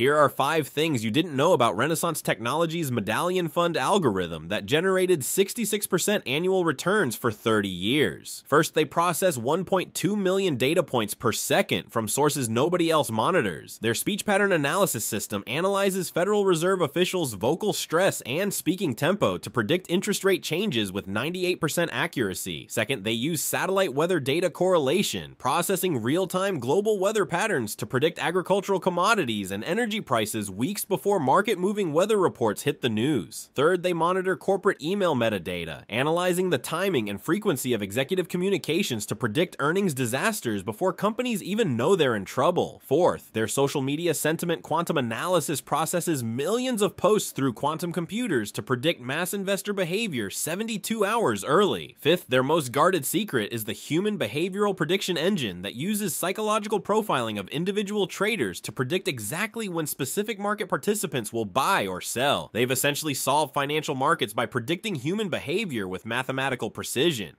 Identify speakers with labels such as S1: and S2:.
S1: Here are five things you didn't know about Renaissance Technologies' Medallion Fund algorithm that generated 66% annual returns for 30 years. First, they process 1.2 million data points per second from sources nobody else monitors. Their speech pattern analysis system analyzes Federal Reserve officials' vocal stress and speaking tempo to predict interest rate changes with 98% accuracy. Second, they use satellite weather data correlation, processing real-time global weather patterns to predict agricultural commodities and energy prices weeks before market-moving weather reports hit the news. Third, they monitor corporate email metadata, analyzing the timing and frequency of executive communications to predict earnings disasters before companies even know they're in trouble. Fourth, their social media sentiment quantum analysis processes millions of posts through quantum computers to predict mass investor behavior 72 hours early. Fifth, their most guarded secret is the human behavioral prediction engine that uses psychological profiling of individual traders to predict exactly when specific market participants will buy or sell. They've essentially solved financial markets by predicting human behavior with mathematical precision.